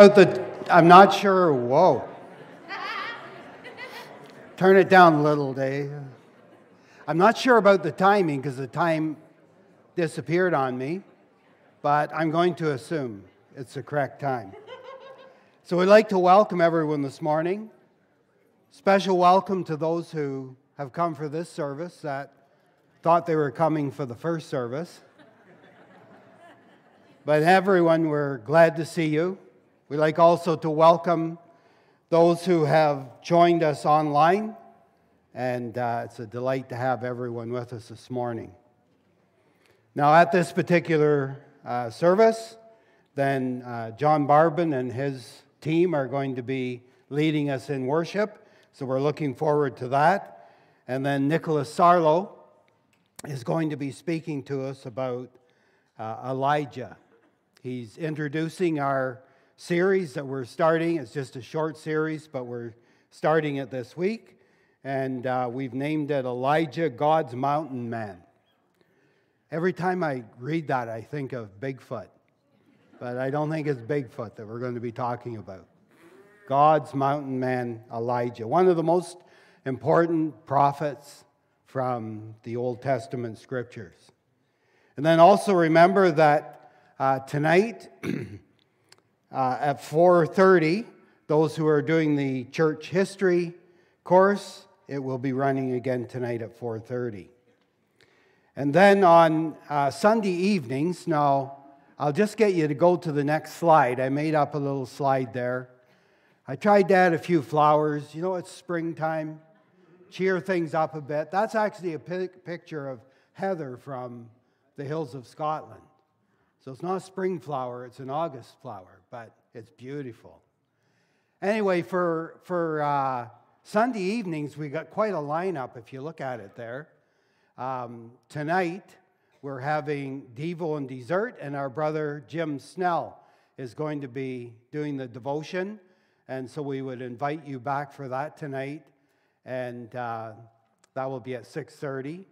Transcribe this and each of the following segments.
About the, I'm not sure. Whoa. Turn it down a little, Dave. I'm not sure about the timing because the time disappeared on me, but I'm going to assume it's the correct time. So we'd like to welcome everyone this morning. Special welcome to those who have come for this service that thought they were coming for the first service. But everyone, we're glad to see you. We'd like also to welcome those who have joined us online, and uh, it's a delight to have everyone with us this morning. Now, at this particular uh, service, then uh, John Barbin and his team are going to be leading us in worship, so we're looking forward to that. And then Nicholas Sarlo is going to be speaking to us about uh, Elijah. He's introducing our series that we're starting. It's just a short series, but we're starting it this week. And uh, we've named it Elijah, God's Mountain Man. Every time I read that, I think of Bigfoot. But I don't think it's Bigfoot that we're going to be talking about. God's mountain man, Elijah, one of the most important prophets from the Old Testament scriptures. And then also remember that uh, tonight, Uh, at 4.30, those who are doing the church history course, it will be running again tonight at 4.30. And then on uh, Sunday evenings, now I'll just get you to go to the next slide. I made up a little slide there. I tried to add a few flowers. You know, it's springtime. Cheer things up a bit. That's actually a picture of Heather from the hills of Scotland. So it's not a spring flower, it's an August flower, but it's beautiful. Anyway, for, for uh, Sunday evenings, we got quite a lineup if you look at it there. Um, tonight, we're having Devo and Dessert, and our brother Jim Snell is going to be doing the devotion. And so we would invite you back for that tonight, and uh, that will be at 6:30.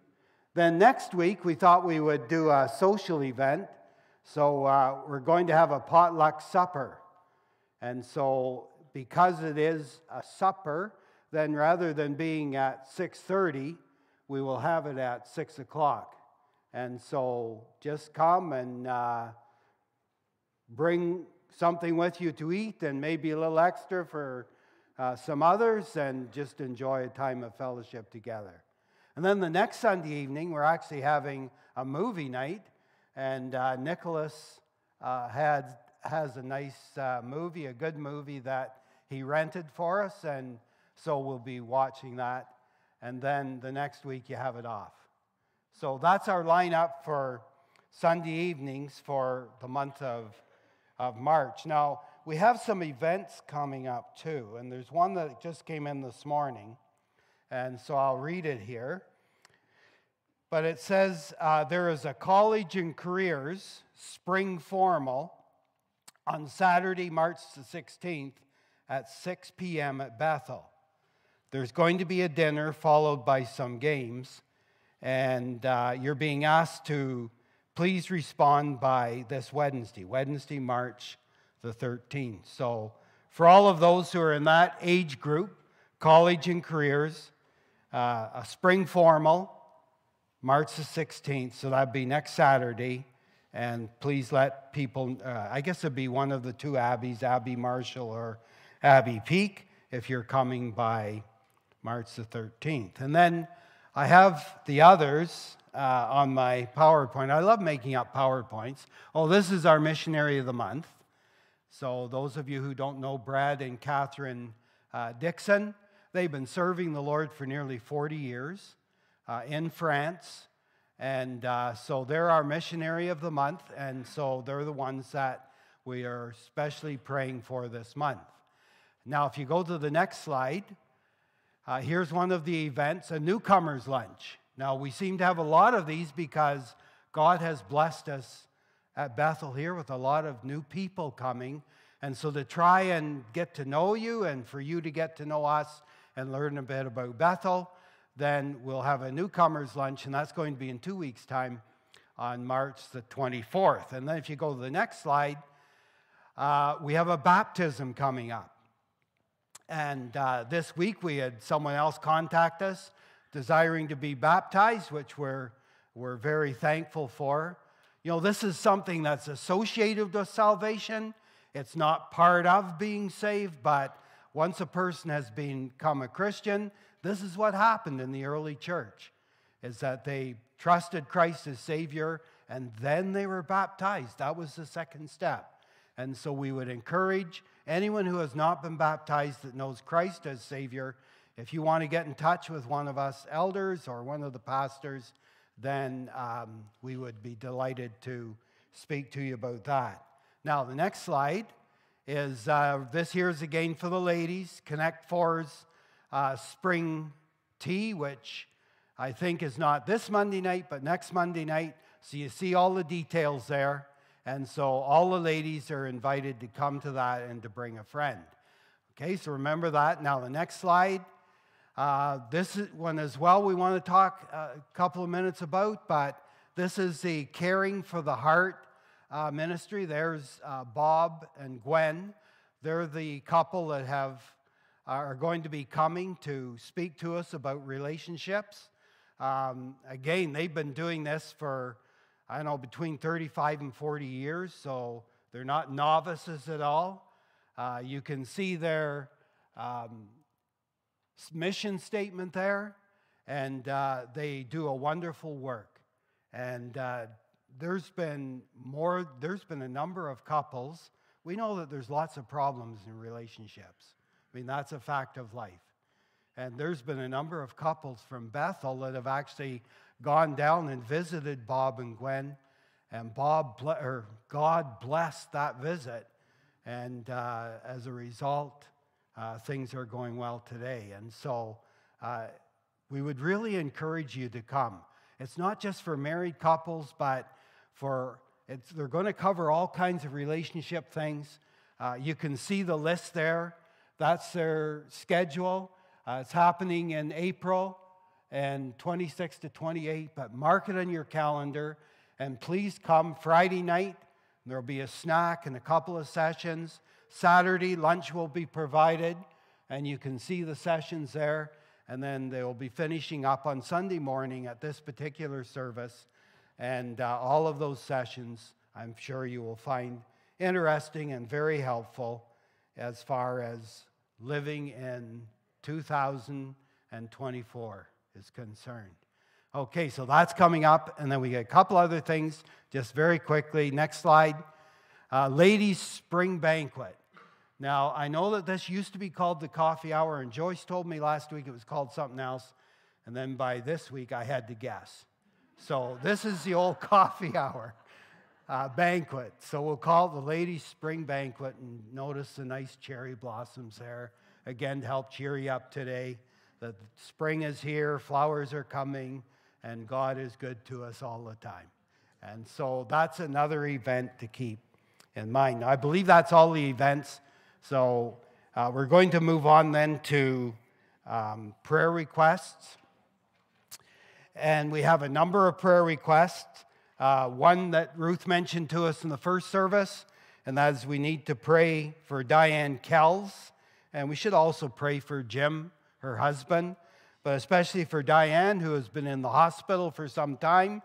Then next week, we thought we would do a social event so uh, we're going to have a potluck supper. And so because it is a supper, then rather than being at 6.30, we will have it at 6 o'clock. And so just come and uh, bring something with you to eat and maybe a little extra for uh, some others and just enjoy a time of fellowship together. And then the next Sunday evening, we're actually having a movie night. And uh, Nicholas uh, had, has a nice uh, movie, a good movie that he rented for us. And so we'll be watching that. And then the next week you have it off. So that's our lineup for Sunday evenings for the month of, of March. Now, we have some events coming up too. And there's one that just came in this morning. And so I'll read it here but it says uh, there is a college and careers spring formal on Saturday, March the 16th at 6 p.m. at Bethel. There's going to be a dinner followed by some games, and uh, you're being asked to please respond by this Wednesday, Wednesday, March the 13th. So, for all of those who are in that age group, college and careers, uh, a spring formal, March the 16th, so that'd be next Saturday. And please let people, uh, I guess it'd be one of the two Abbeys, Abbey Marshall or Abbey Peak, if you're coming by March the 13th. And then I have the others uh, on my PowerPoint. I love making up PowerPoints. Oh, this is our missionary of the month. So, those of you who don't know Brad and Catherine uh, Dixon, they've been serving the Lord for nearly 40 years uh, in France. And uh, so they're our missionary of the month. And so they're the ones that we are especially praying for this month. Now, if you go to the next slide, uh, here's one of the events a newcomer's lunch. Now, we seem to have a lot of these because God has blessed us at Bethel here with a lot of new people coming. And so, to try and get to know you and for you to get to know us and learn a bit about Bethel, then we'll have a newcomers lunch, and that's going to be in two weeks' time on March the 24th. And then if you go to the next slide, uh, we have a baptism coming up. And uh, this week we had someone else contact us desiring to be baptized, which we're, we're very thankful for. You know, this is something that's associated with salvation. It's not part of being saved, but once a person has become a Christian, this is what happened in the early church is that they trusted Christ as Savior and then they were baptized. That was the second step. And so we would encourage anyone who has not been baptized that knows Christ as Savior, if you want to get in touch with one of us elders or one of the pastors, then um, we would be delighted to speak to you about that. Now, the next slide is uh, this here is again for the ladies Connect Four's uh, spring tea, which I think is not this Monday night, but next Monday night. So you see all the details there. And so all the ladies are invited to come to that and to bring a friend. Okay, so remember that. Now, the next slide. Uh, this one as well, we want to talk a couple of minutes about, but this is the Caring for the Heart uh, ministry. There's uh, Bob and Gwen. They're the couple that have are going to be coming to speak to us about relationships. Um, again, they've been doing this for I don't know, between 35 and 40 years, so they're not novices at all. Uh, you can see their um, mission statement there, and uh, they do a wonderful work. And uh, there's been more, there's been a number of couples. We know that there's lots of problems in relationships. I mean, that's a fact of life. And there's been a number of couples from Bethel that have actually gone down and visited Bob and Gwen, and Bob or God blessed that visit, and uh, as a result, uh, things are going well today. And so, uh, we would really encourage you to come. It's not just for married couples, but for they're going to cover all kinds of relationship things. Uh, you can see the list there. That's their schedule. Uh, it's happening in April and 26 to 28, but mark it on your calendar. And please come Friday night. There'll be a snack and a couple of sessions. Saturday, lunch will be provided, and you can see the sessions there. And then they will be finishing up on Sunday morning at this particular service. And uh, all of those sessions, I'm sure you will find interesting and very helpful as far as living in 2024 is concerned. Okay, so that's coming up, and then we get a couple other things just very quickly. Next slide. Uh, Ladies' Spring Banquet. Now, I know that this used to be called the coffee hour, and Joyce told me last week it was called something else, and then by this week I had to guess. So, this is the old coffee hour uh, banquet. So, we'll call it the Ladies' Spring Banquet, and notice the nice cherry blossoms there, again, to help cheer you up today that spring is here, flowers are coming, and God is good to us all the time. And so that's another event to keep in mind. I believe that's all the events. So uh, we're going to move on then to um, prayer requests. And we have a number of prayer requests. Uh, one that Ruth mentioned to us in the first service, and that is we need to pray for Diane Kells. And we should also pray for Jim her husband, but especially for Diane, who has been in the hospital for some time,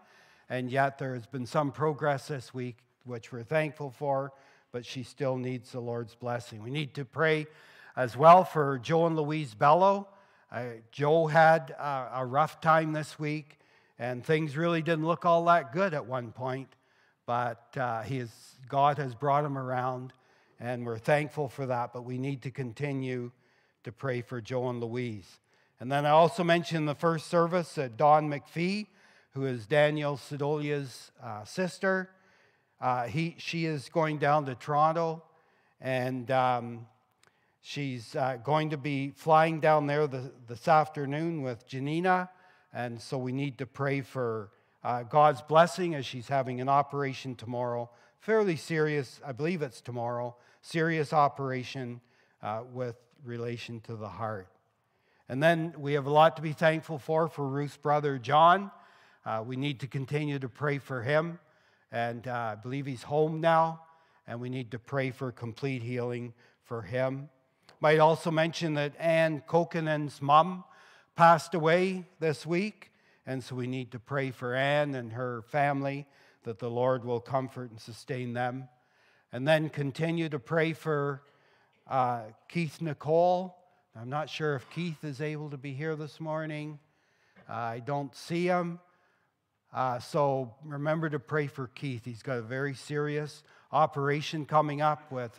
and yet there has been some progress this week, which we're thankful for, but she still needs the Lord's blessing. We need to pray as well for Joe and Louise Bello. Uh, Joe had uh, a rough time this week, and things really didn't look all that good at one point, but uh, he is, God has brought him around, and we're thankful for that, but we need to continue to pray for Joe and Louise. And then I also mentioned the first service that Don McPhee, who is Daniel Sidolia's uh, sister, uh, he, she is going down to Toronto and um, she's uh, going to be flying down there the, this afternoon with Janina. And so we need to pray for uh, God's blessing as she's having an operation tomorrow. Fairly serious, I believe it's tomorrow, serious operation uh, with relation to the heart. And then we have a lot to be thankful for for Ruth's brother John. Uh, we need to continue to pray for him. And uh, I believe he's home now. and we need to pray for complete healing for him. Might also mention that Ann Kokanen's mom passed away this week, and so we need to pray for Anne and her family that the Lord will comfort and sustain them. And then continue to pray for uh, Keith Nicole. I'm not sure if Keith is able to be here this morning. Uh, I don't see him. Uh, so remember to pray for Keith. He's got a very serious operation coming up with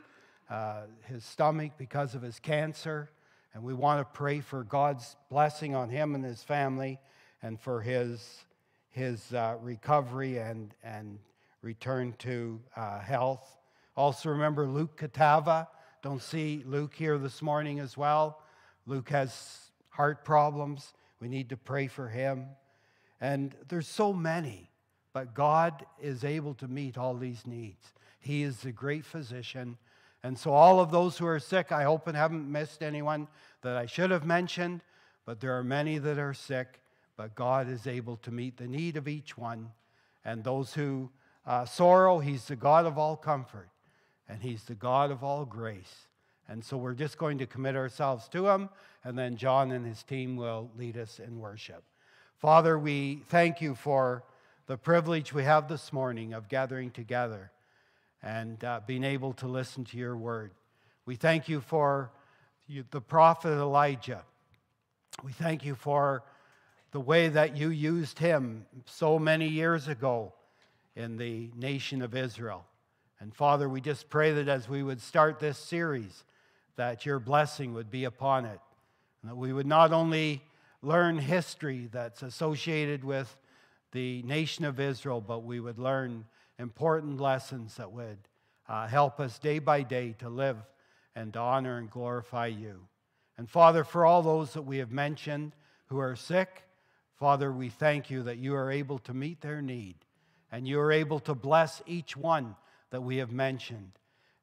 uh, his stomach because of his cancer. And we want to pray for God's blessing on him and his family and for his, his uh, recovery and, and return to uh, health. Also, remember Luke Katava. Don't see Luke here this morning as well. Luke has heart problems. We need to pray for him. And there's so many, but God is able to meet all these needs. He is the great physician. And so, all of those who are sick, I hope and haven't missed anyone that I should have mentioned, but there are many that are sick, but God is able to meet the need of each one. And those who uh, sorrow, He's the God of all comfort, and He's the God of all grace. And so, we're just going to commit ourselves to Him, and then John and his team will lead us in worship. Father, we thank you for the privilege we have this morning of gathering together and uh, being able to listen to your word. We thank you for you, the prophet Elijah. We thank you for the way that you used him so many years ago in the nation of Israel. And Father, we just pray that as we would start this series, that your blessing would be upon it, and that we would not only learn history that's associated with the nation of Israel, but we would learn important lessons that would uh, help us day by day to live and to honor and glorify you. And Father, for all those that we have mentioned who are sick, Father, we thank you that you are able to meet their need and you are able to bless each one that we have mentioned.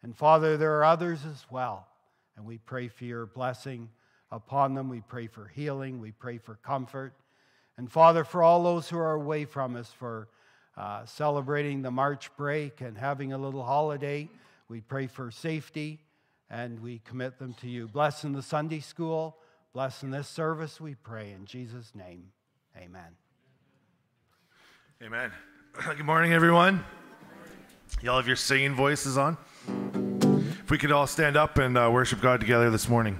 And Father, there are others as well. And we pray for your blessing upon them. We pray for healing. We pray for comfort. And Father, for all those who are away from us for uh, celebrating the March break and having a little holiday, we pray for safety and we commit them to you. Bless in the Sunday school. Bless in this service, we pray. In Jesus' name, amen. Amen. Good morning, everyone. Y'all have your singing voices on. If we could all stand up and uh, worship God together this morning.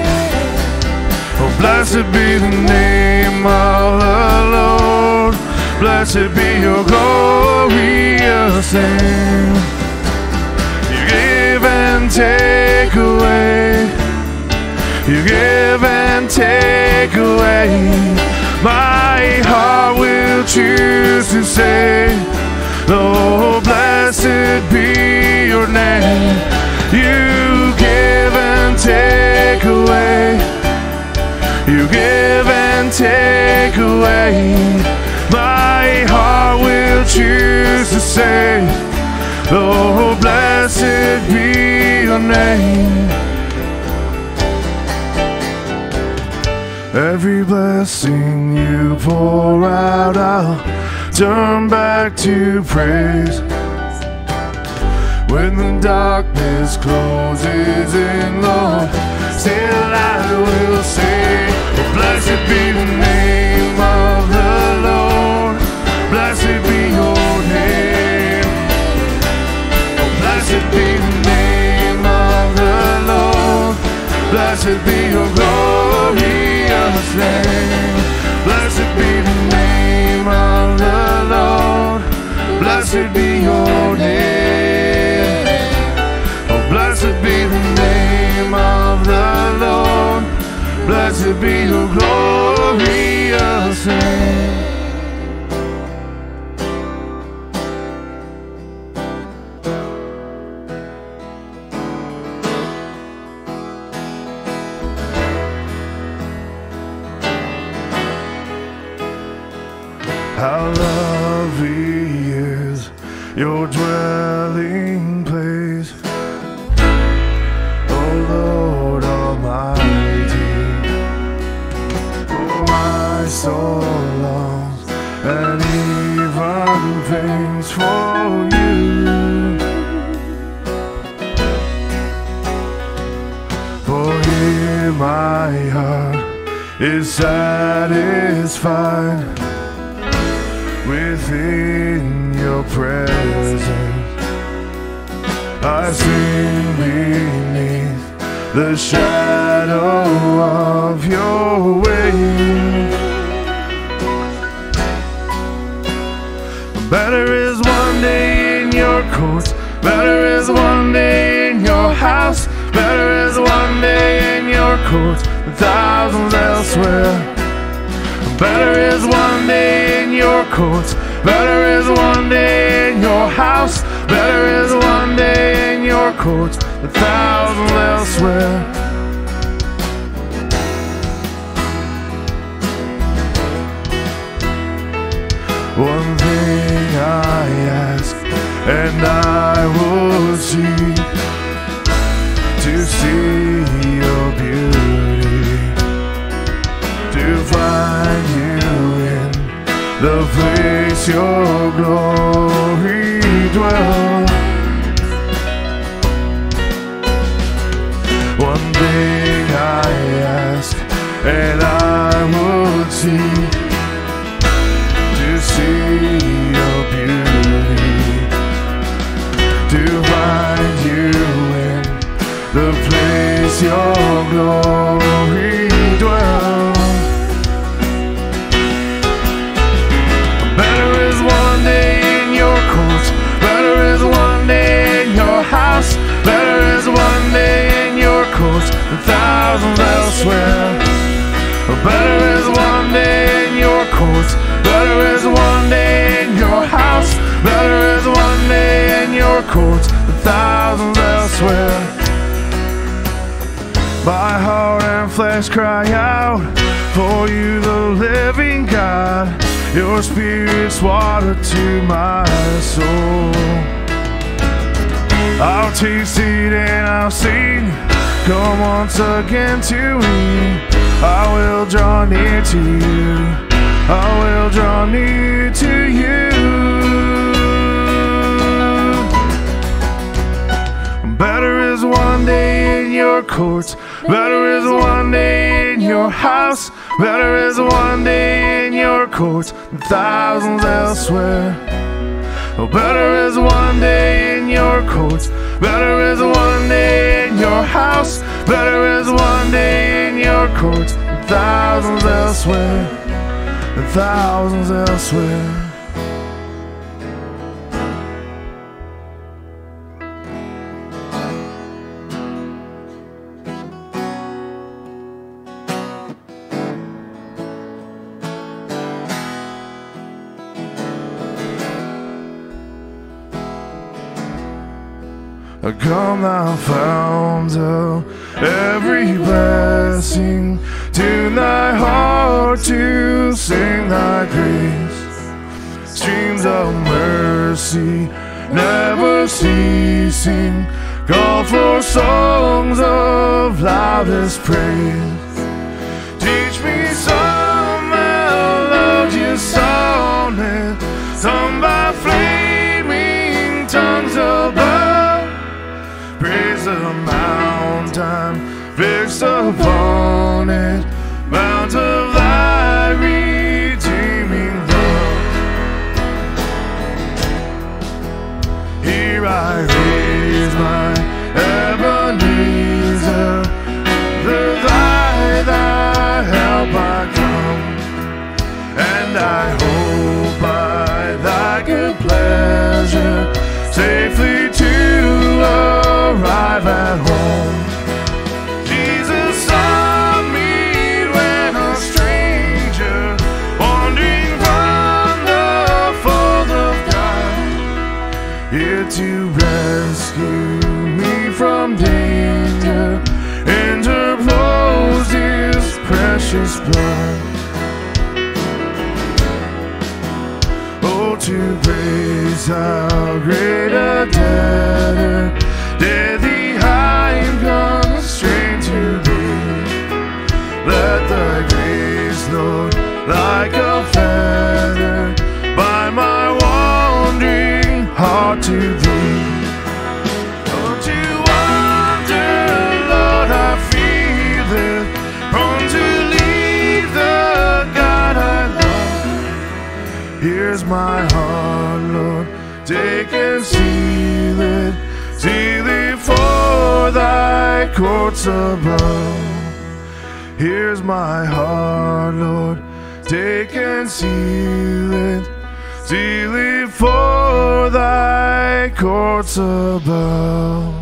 Blessed be the name of the Lord, blessed be your glorious name. You give and take away. You give and take away. My heart will choose to say, Oh, blessed be your name. You give and take away. You give and take away. My heart will choose to say, Oh, blessed be your name. Every blessing you pour out, I'll turn back to praise. When the darkness closes in, Lord, still I will say, Blessed be the name of the Lord, blessed be your name. Blessed be the name of the Lord, blessed be your glorious name. Blessed be the name of the Lord, blessed be your name. Blessed be your glorious name. How lovely is your dwelling my heart is satisfied within your presence. I sing beneath the shadow of your wings. Better is one day in your courts, better is one day in your house, better is one day in your courts than thousands elsewhere. Better is one day in your courts. Better is one day in your house. Better is one day in your courts than thousands elsewhere. One thing I ask, and I will seek to see your beauty to find you in the place your glory dwells. One thing I ask, and I Better is one day in your courts. Better is one day in your house. Better is one day in your courts than thousands elsewhere. My heart and flesh cry out for you, the living God. Your spirit's water to my soul. I'll taste it and I'll sing. Come once again to me. I will draw near to you. I will draw near to you. Better is one day in your courts. Better is one day in your house. Better is one day in your courts than thousands elsewhere. Oh, better is one day in your courts. Better is one day in your house. Better is one day in your courts than thousands elsewhere. Than thousands elsewhere. Come thou fount of every blessing, tune thy heart to sing thy grace. Streams of mercy never ceasing, call for songs of loudest praise. Teach me some melodious sonnet, sung by flaming tongues above. Praise the mountain fixed upon precious blood. Courts above. Here's my heart, Lord. Take and seal it, seal it for thy courts above.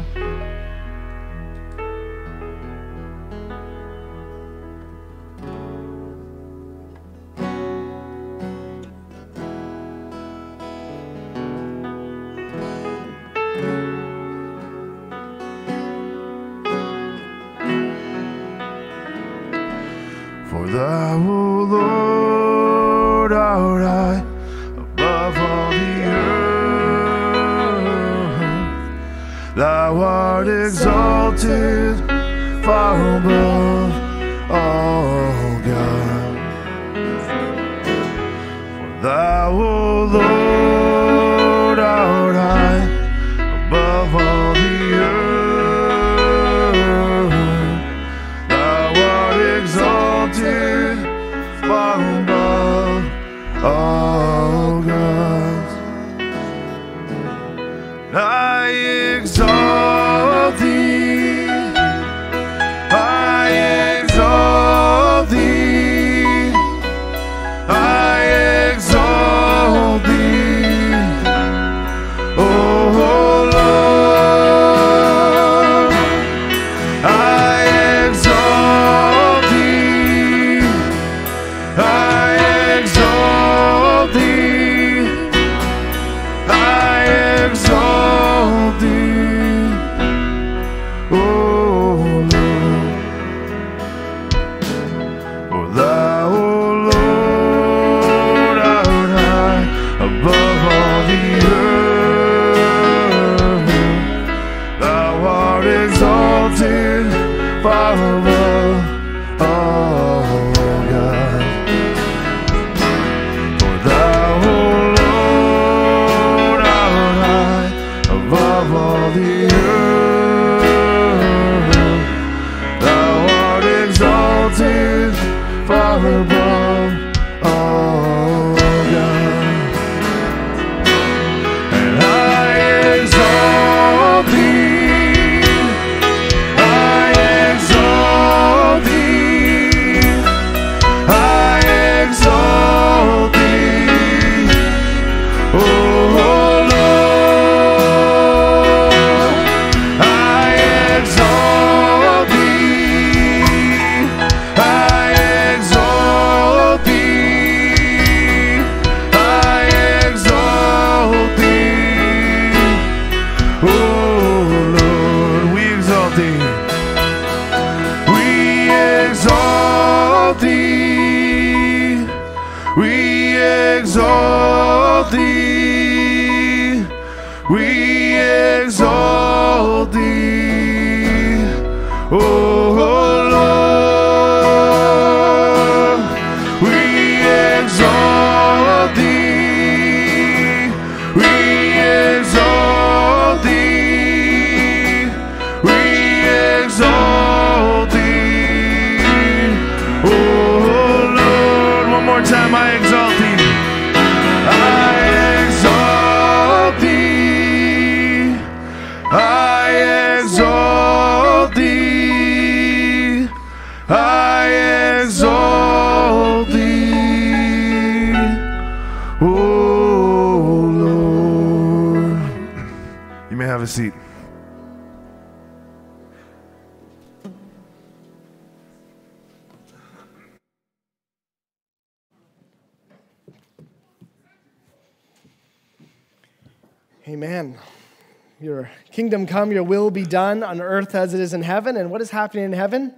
Come, your will be done on earth as it is in heaven. And what is happening in heaven?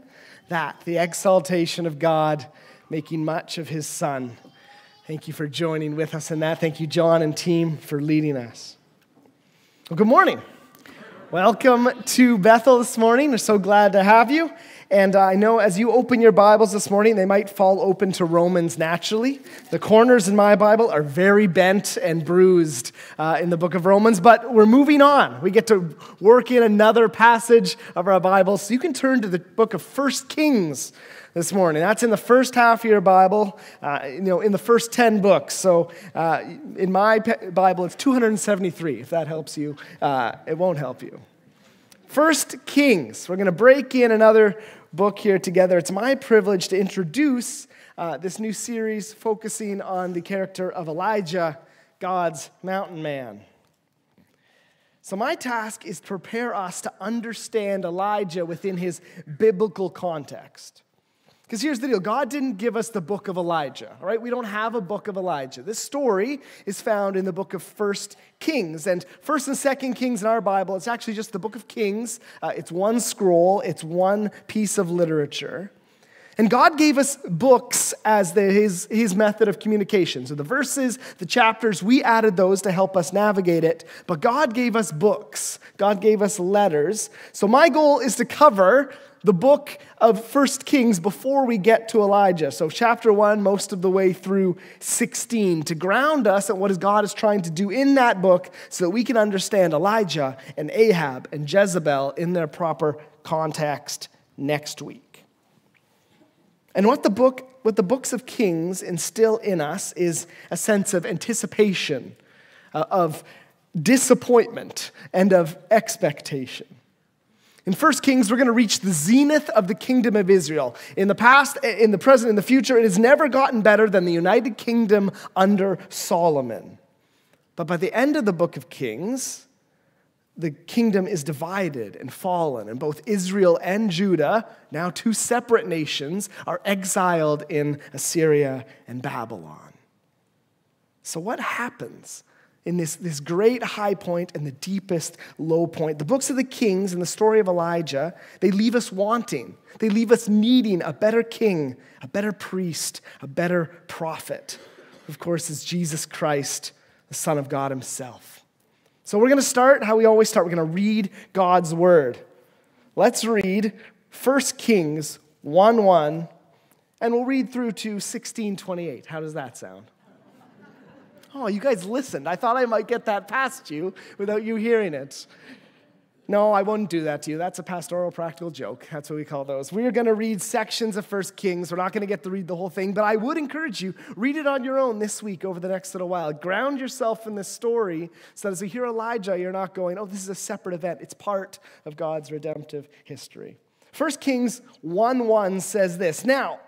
That, the exaltation of God, making much of his Son. Thank you for joining with us in that. Thank you, John and team, for leading us. Well, good morning. Welcome to Bethel this morning. We're so glad to have you. And I know as you open your Bibles this morning, they might fall open to Romans naturally. The corners in my Bible are very bent and bruised uh, in the book of Romans, but we're moving on. We get to work in another passage of our Bible. So you can turn to the book of First Kings this morning. That's in the first half of your Bible, uh, you know, in the first 10 books. So uh, in my Bible, it's 273. If that helps you, uh, it won't help you. First Kings. We're going to break in another book here together. It's my privilege to introduce uh, this new series focusing on the character of Elijah, God's mountain man. So, my task is to prepare us to understand Elijah within his biblical context. Because here's the deal God didn't give us the book of Elijah, all right? We don't have a book of Elijah. This story is found in the book of First Kings. And First and Second Kings in our Bible, it's actually just the book of Kings. Uh, it's one scroll, it's one piece of literature. And God gave us books as the, his, his method of communication. So the verses, the chapters, we added those to help us navigate it. But God gave us books, God gave us letters. So my goal is to cover the book of First Kings before we get to Elijah. So, chapter 1, most of the way through 16, to ground us at what God is trying to do in that book so that we can understand Elijah and Ahab and Jezebel in their proper context next week. And what the book what the books of Kings instill in us is a sense of anticipation, uh, of disappointment, and of expectation. In 1 Kings, we're going to reach the zenith of the kingdom of Israel. In the past, in the present, in the future, it has never gotten better than the United Kingdom under Solomon. But by the end of the book of Kings, the kingdom is divided and fallen, and both Israel and Judah, now two separate nations, are exiled in Assyria and Babylon. So, what happens in this, this great high point and the deepest low point. The books of the kings and the story of Elijah, they leave us wanting. They leave us needing a better king, a better priest, a better prophet. Of course, is Jesus Christ, the Son of God Himself. So we're going to start how we always start. We're going to read God's word. Let's read 1 Kings 1 1, and we'll read through to 1628. How does that sound? Oh, you guys listened. I thought I might get that past you without you hearing it. No, I won't do that to you. That's a pastoral practical joke. That's what we call those. We are going to read sections of First Kings. We're not going to get to read the whole thing, but I would encourage you read it on your own this week over the next little while. Ground yourself in this story so that as we hear Elijah, you're not going, "Oh, this is a separate event." It's part of God's redemptive history. First Kings 1:1 says this. Now,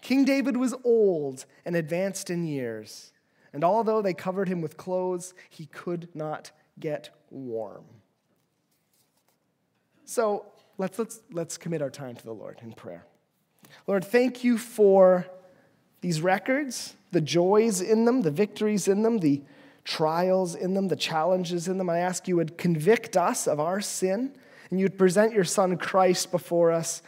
King David was old and advanced in years. And although they covered him with clothes, he could not get warm. So let's, let's, let's commit our time to the Lord in prayer. Lord, thank you for these records, the joys in them, the victories in them, the trials in them, the challenges in them. I ask you would convict us of our sin and you'd present your Son Christ before us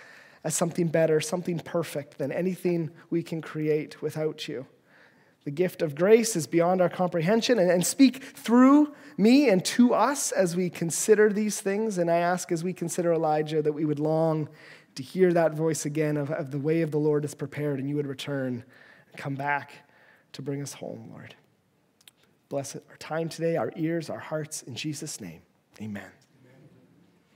as something better, something perfect than anything we can create without you. The gift of grace is beyond our comprehension and, and speak through me and to us as we consider these things. And I ask as we consider Elijah that we would long to hear that voice again of, of the way of the Lord is prepared and you would return and come back to bring us home, Lord. Bless our time today, our ears, our hearts, in Jesus' name. Amen.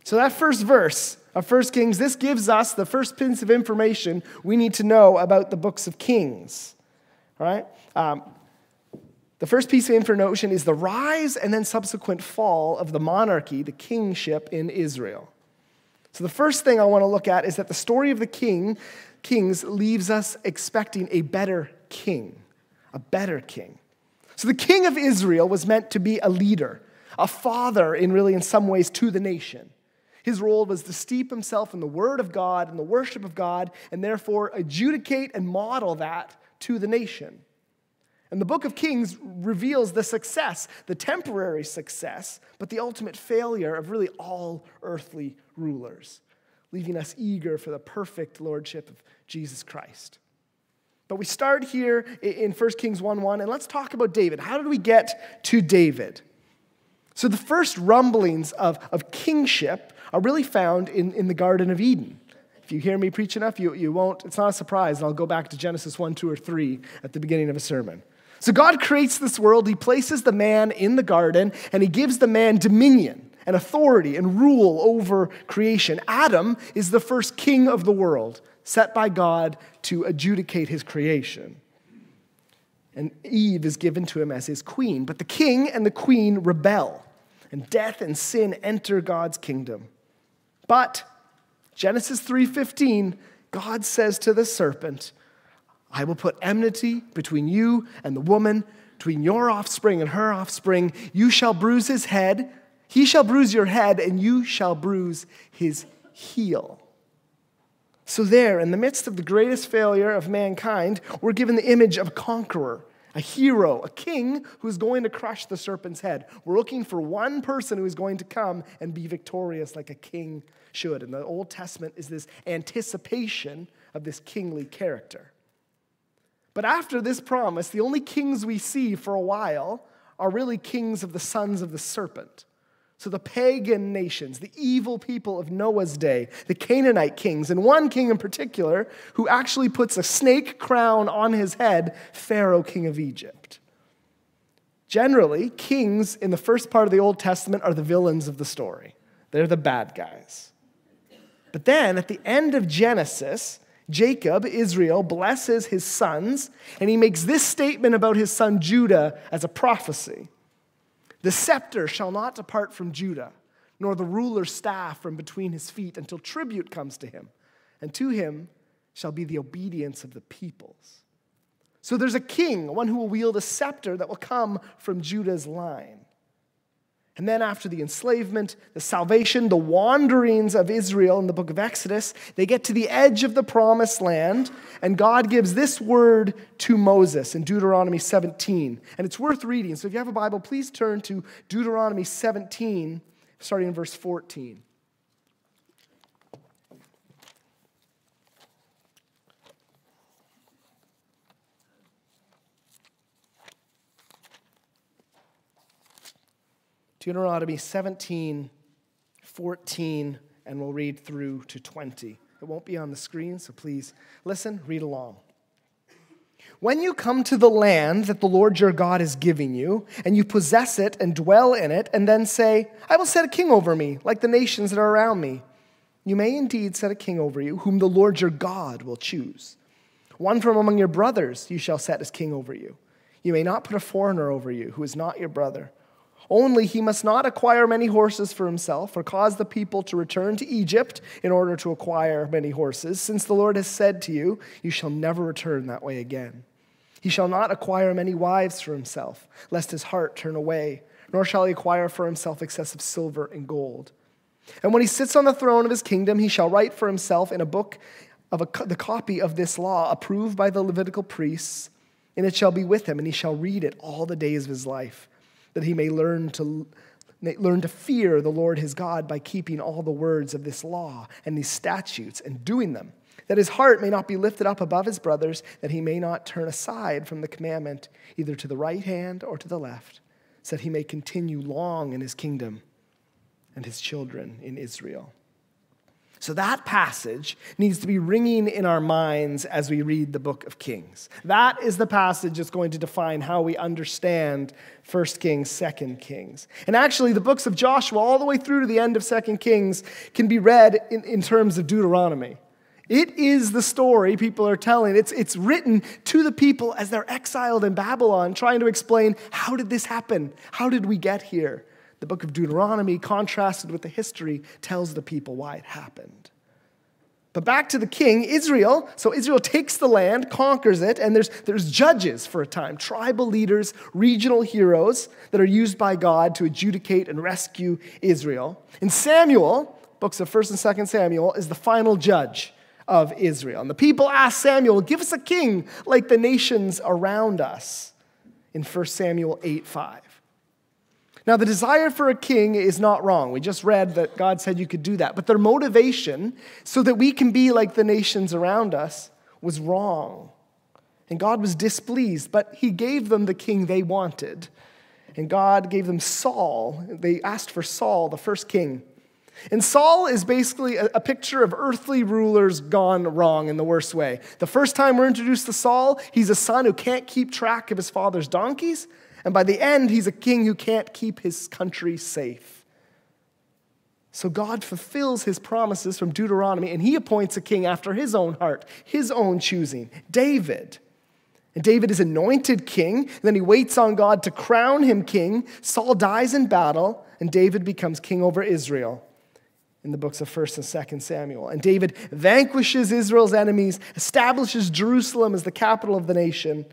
So, that first verse of 1 Kings, this gives us the first piece of information we need to know about the books of Kings. All right? Um, the first piece of information is the rise and then subsequent fall of the monarchy, the kingship in Israel. So, the first thing I want to look at is that the story of the king, kings leaves us expecting a better king. A better king. So, the king of Israel was meant to be a leader, a father, in really, in some ways, to the nation. His role was to steep himself in the word of God and the worship of God, and therefore adjudicate and model that to the nation. And the book of Kings reveals the success, the temporary success, but the ultimate failure of really all earthly rulers, leaving us eager for the perfect lordship of Jesus Christ. But we start here in 1 Kings 1 1, and let's talk about David. How did we get to David? So, the first rumblings of, of kingship are really found in, in the Garden of Eden. If you hear me preach enough, you, you won't, it's not a surprise, I'll go back to Genesis 1, 2, or 3 at the beginning of a sermon. So, God creates this world, He places the man in the garden, and He gives the man dominion and authority and rule over creation. Adam is the first king of the world, set by God to adjudicate His creation and Eve is given to him as his queen. But the king and the queen rebel, and death and sin enter God's kingdom. But Genesis 3:15, God says to the serpent, I will put enmity between you and the woman, between your offspring and her offspring. You shall bruise his head, he shall bruise your head, and you shall bruise his heel. So, there, in the midst of the greatest failure of mankind, we're given the image of a conqueror, a hero, a king who's going to crush the serpent's head. We're looking for one person who is going to come and be victorious like a king should. And the Old Testament is this anticipation of this kingly character. But after this promise, the only kings we see for a while are really kings of the sons of the serpent. So the pagan nations, the evil people of Noah's day, the Canaanite kings, and one king in particular who actually puts a snake crown on his head, Pharaoh, king of Egypt. Generally, kings in the first part of the Old Testament are the villains of the story. They're the bad guys. But then at the end of Genesis, Jacob, Israel, blesses his sons, and he makes this statement about his son Judah as a prophecy. The scepter shall not depart from Judah, nor the ruler's staff from between his feet until tribute comes to him, and to him shall be the obedience of the peoples. So there's a king, one who will wield a scepter that will come from Judah's line. And then, after the enslavement, the salvation, the wanderings of Israel in the book of Exodus, they get to the edge of the promised land, and God gives this word to Moses in Deuteronomy 17. And it's worth reading. So, if you have a Bible, please turn to Deuteronomy 17, starting in verse 14. Deuteronomy 17, 14, and we'll read through to 20. It won't be on the screen, so please listen, read along. When you come to the land that the Lord your God is giving you, and you possess it and dwell in it, and then say, I will set a king over me, like the nations that are around me, you may indeed set a king over you, whom the Lord your God will choose. One from among your brothers you shall set as king over you. You may not put a foreigner over you who is not your brother only he must not acquire many horses for himself, or cause the people to return to Egypt in order to acquire many horses, since the Lord has said to you, You shall never return that way again. He shall not acquire many wives for himself, lest his heart turn away, nor shall he acquire for himself excessive silver and gold. And when he sits on the throne of his kingdom, he shall write for himself in a book of a, the copy of this law, approved by the Levitical priests, and it shall be with him, and he shall read it all the days of his life that he may learn to learn to fear the Lord his God by keeping all the words of this law and these statutes and doing them. that his heart may not be lifted up above his brothers, that he may not turn aside from the commandment, either to the right hand or to the left, so that he may continue long in his kingdom and his children in Israel. So that passage needs to be ringing in our minds as we read the book of Kings. That is the passage that's going to define how we understand 1 Kings, 2 Kings. And actually, the books of Joshua, all the way through to the end of 2 Kings, can be read in, in terms of Deuteronomy. It is the story people are telling. It's, it's written to the people as they're exiled in Babylon, trying to explain how did this happen? How did we get here? The book of Deuteronomy, contrasted with the history, tells the people why it happened. But back to the king, Israel. So Israel takes the land, conquers it, and there's, there's judges for a time, tribal leaders, regional heroes that are used by God to adjudicate and rescue Israel. And Samuel, books of 1st and 2nd Samuel, is the final judge of Israel. And the people ask Samuel, give us a king like the nations around us in 1 Samuel 8 5. Now, the desire for a king is not wrong. We just read that God said you could do that. But their motivation, so that we can be like the nations around us, was wrong. And God was displeased, but He gave them the king they wanted. And God gave them Saul. They asked for Saul, the first king. And Saul is basically a, picture of earthly rulers gone wrong in the worst way. The first time we're introduced to Saul, he's a son who can't keep track of his father's donkeys. And by the end, he's a king who can't keep his country safe. So God fulfills his promises from Deuteronomy, and he appoints a king after his own heart, his own choosing, David. And David is anointed king, then he waits on God to crown him king. Saul dies in battle, and David becomes king over Israel in the books of 1st and 2nd Samuel. And David vanquishes Israel's enemies, establishes Jerusalem as the capital of the nation,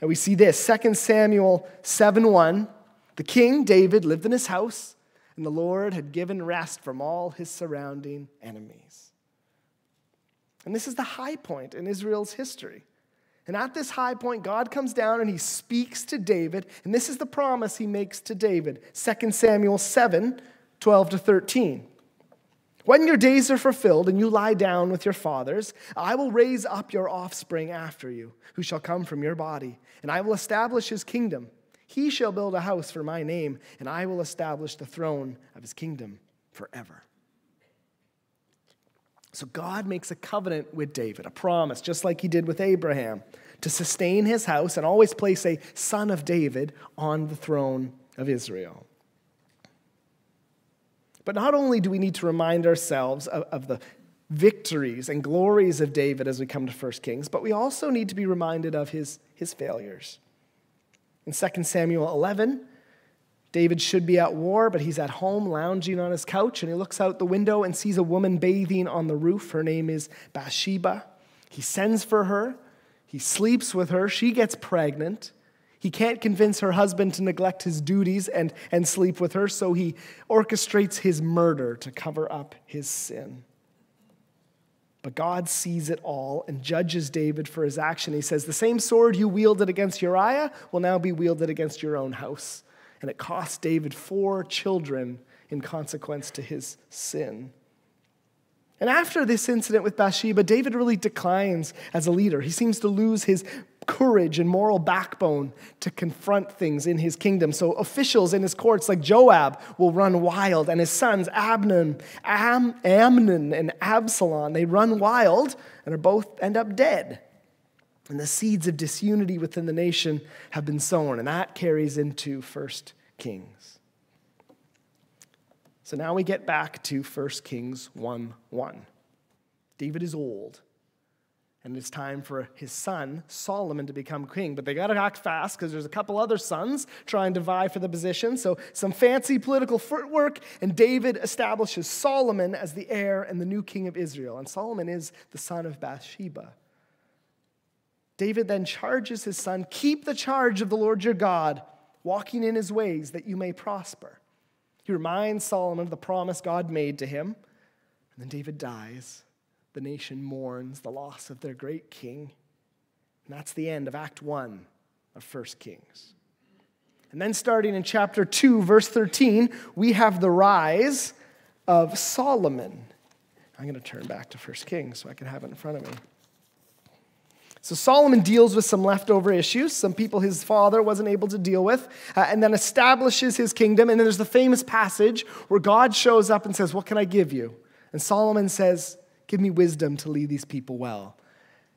and we see this 2 Samuel 7 1. The king, David, lived in his house, and the Lord had given rest from all his surrounding enemies. And this is the high point in Israel's history. And at this high point, God comes down and he speaks to David, and this is the promise he makes to David 2 Samuel 7 12 to 13. When your days are fulfilled and you lie down with your fathers, I will raise up your offspring after you, who shall come from your body, and I will establish his kingdom. He shall build a house for my name, and I will establish the throne of his kingdom forever. So God makes a covenant with David, a promise, just like he did with Abraham, to sustain his house and always place a son of David on the throne of Israel. But not only do we need to remind ourselves of, of the victories and glories of David as we come to 1 Kings, but we also need to be reminded of his, his failures. In 2 Samuel 11, David should be at war, but he's at home lounging on his couch, and he looks out the window and sees a woman bathing on the roof. Her name is Bathsheba. He sends for her, he sleeps with her, she gets pregnant. He can't convince her husband to neglect his duties and, and sleep with her, so he orchestrates his murder to cover up his sin. But God sees it all and judges David for his action. He says, The same sword you wielded against Uriah will now be wielded against your own house. And it cost David four children in consequence to his sin. And after this incident with Bathsheba, David really declines as a leader. He seems to lose his courage and moral backbone to confront things in his kingdom. So officials in his courts, like Joab, will run wild, and his sons, Abnon, Am, Amnon, and Absalom, they run wild and are both end up dead. And the seeds of disunity within the nation have been sown, and that carries into First Kings. So now we get back to 1 Kings 1 1. David is old and it's time for his son, Solomon, to become king. But they got to act fast because there's a couple other sons trying to vie for the position. So, some fancy political footwork, and David establishes Solomon as the heir and the new king of Israel. And Solomon is the son of Bathsheba. David then charges his son keep the charge of the Lord your God, walking in his ways, that you may prosper. He reminds Solomon of the promise God made to him. And then David dies the nation mourns the loss of their great king. And that's the end of Act 1 of 1 Kings. And then, starting in chapter 2, verse 13, we have the rise of Solomon. I'm going to turn back to 1 Kings so I can have it in front of me. So Solomon deals with some leftover issues, some people his father wasn't able to deal with, uh, and then establishes his kingdom. And then there's the famous passage where God shows up and says, What can I give you? And Solomon says, Give me wisdom to lead these people well.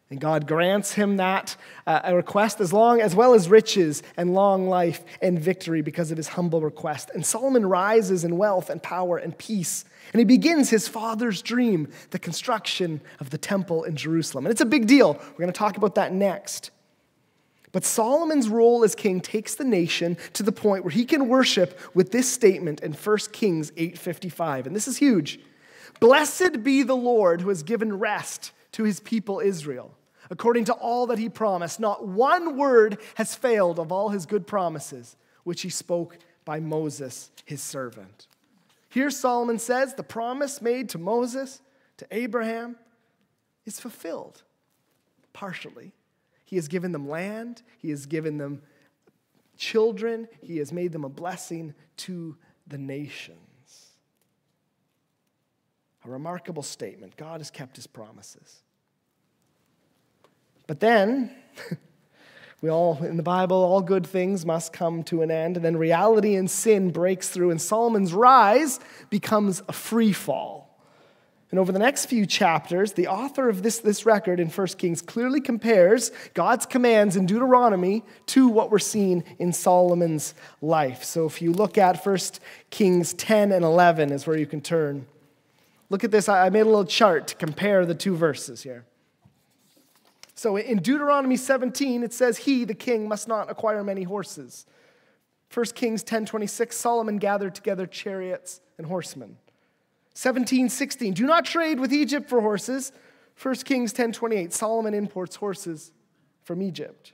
And God grants him that uh, request as long as well as riches and long life and victory because of his humble request. And Solomon rises in wealth and power and peace. And he begins his father's dream, the construction of the temple in Jerusalem. And it's a big deal. We're going to talk about that next. But Solomon's role as king takes the nation to the point where he can worship with this statement in 1 Kings 8:55. And this is huge. Blessed be the Lord who has given rest to his people Israel according to all that he promised. Not one word has failed of all his good promises, which he spoke by Moses, his servant. Here, Solomon says the promise made to Moses, to Abraham, is fulfilled partially. He has given them land, he has given them children, he has made them a blessing to the nations. A remarkable statement. God has kept his promises. But then, we all, in the Bible, all good things must come to an end. And then reality and sin breaks through, and Solomon's rise becomes a free fall. And over the next few chapters, the author of this, this record in 1 Kings clearly compares God's commands in Deuteronomy to what we're seeing in Solomon's life. So if you look at 1 Kings 10 and 11, is where you can turn. Look at this. I made a little chart to compare the two verses here. So in Deuteronomy 17, it says, He, the king, must not acquire many horses. 1 Kings 10:26, Solomon gathered together chariots and horsemen. 17:16, do not trade with Egypt for horses. 1 Kings 10:28, Solomon imports horses from Egypt.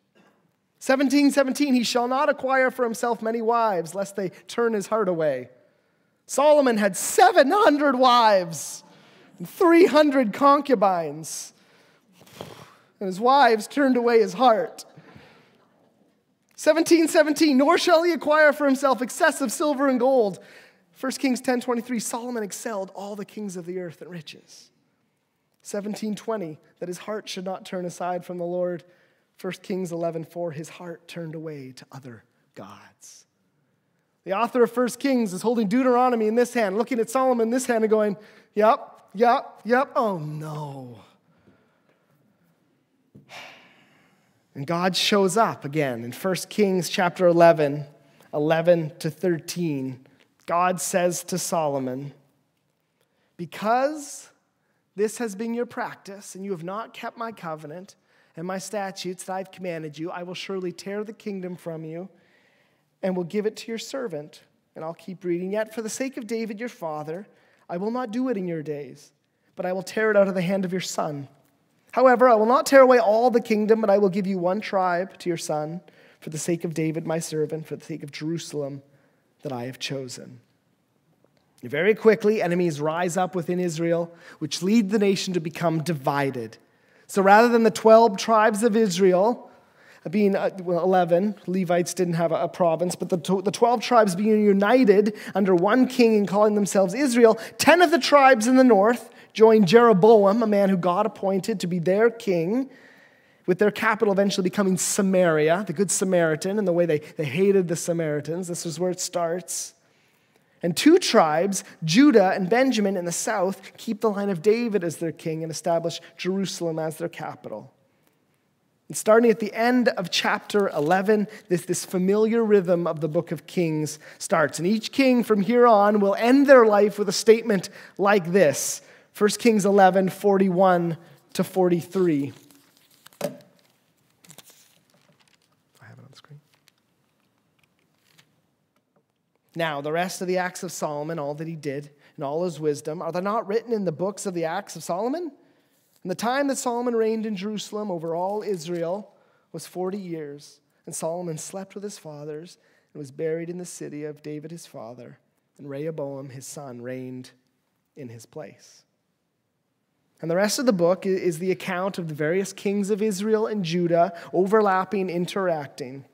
17:17, he shall not acquire for himself many wives, lest they turn his heart away. Solomon had 700 wives and 300 concubines and his wives turned away his heart. 1717, nor shall he acquire for himself excessive silver and gold. 1 Kings 10:23, Solomon excelled all the kings of the earth in riches. 1720, that his heart should not turn aside from the Lord. 1 Kings 11:4, his heart turned away to other gods. The author of 1 Kings is holding Deuteronomy in this hand, looking at Solomon in this hand and going, Yep, yep, yep, oh no. And God shows up again in 1 Kings chapter 11, 11 to 13. God says to Solomon, Because this has been your practice, and you have not kept my covenant and my statutes that I've commanded you, I will surely tear the kingdom from you and will give it to your servant. And I'll keep reading. Yet, for the sake of David your father, I will not do it in your days, but I will tear it out of the hand of your son. However, I will not tear away all the kingdom, but I will give you one tribe to your son for the sake of David, my servant, for the sake of Jerusalem that I have chosen. Very quickly, enemies rise up within Israel, which lead the nation to become divided. So rather than the 12 tribes of Israel being uh, well, 11, Levites didn't have a, province, but the, the 12 tribes being united under one king and calling themselves Israel, 10 of the tribes in the north joined Jeroboam, a man who God appointed to be their king, with their capital eventually becoming Samaria, the Good Samaritan, and the way they, they hated the Samaritans. This is where it starts. And two tribes, Judah and Benjamin in the south, keep the line of David as their king and establish Jerusalem as their capital. And starting at the end of chapter 11, this, this familiar rhythm of the book of Kings starts. And each king from here on will end their life with a statement like this 1 Kings 11, 41 to 43. I have it on the screen. Now, the rest of the acts of Solomon, all that he did, and all his wisdom, are they not written in the books of the acts of Solomon? In the time that Solomon reigned in Jerusalem over all Israel was 40 years, and Solomon slept with his fathers and was buried in the city of David his father, and Rehoboam his son reigned in his place. And the rest of the book is the account of the various kings of Israel and Judah overlapping, interacting.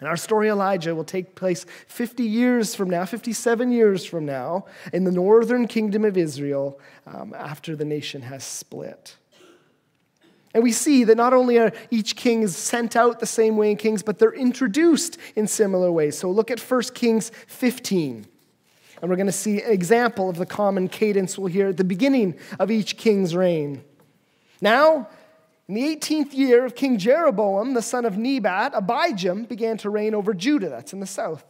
And our story, Elijah, will take place 50 years from now, 57 years from now, in the northern kingdom of Israel um, after the nation has split. And we see that not only are each king is sent out the same way in Kings, but they're introduced in similar ways. So look at 1 Kings 15. And we're going to see an example of the common cadence we'll hear at the beginning of each king's reign. Now, in the 18th year of King Jeroboam, the son of Nebat, Abijam began to reign over Judah. That's in the south.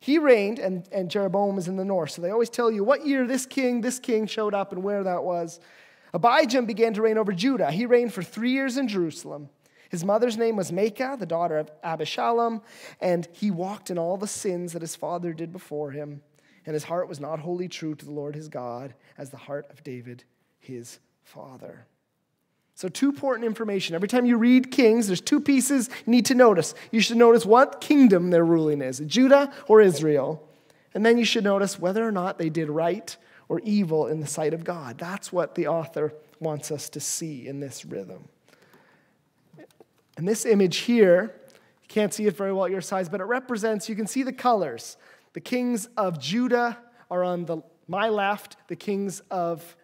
He reigned, and, and Jeroboam is in the north. So they always tell you what year this king, this king showed up and where that was. Abijam began to reign over Judah. He reigned for three years in Jerusalem. His mother's name was Maacah, the daughter of Abishalom, and he walked in all the sins that his father did before him. And his heart was not wholly true to the Lord his God, as the heart of David his father. So, two important information. Every time you read Kings, there's two pieces you need to notice. You should notice what kingdom they're ruling is Judah or Israel. And then you should notice whether or not they did right or evil in the sight of God. That's what the author wants us to see in this rhythm. And this image here, you can't see it very well at your size, but it represents, you can see the colors. The kings of Judah are on the, my left, the kings of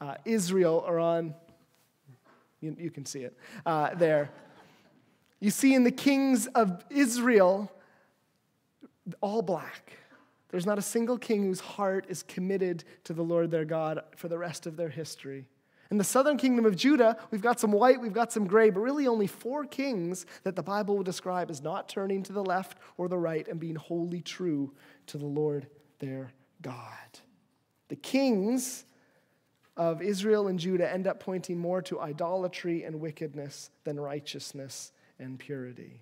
uh, Israel are on, you, you can see it uh, there. You see in the kings of Israel, all black. There's not a single king whose heart is committed to the Lord their God for the rest of their history. In the southern kingdom of Judah, we've got some white, we've got some gray, but really only four kings that the Bible will describe as not turning to the left or the right and being wholly true to the Lord their God. The kings of Israel and Judah end up pointing more to idolatry and wickedness than righteousness and purity.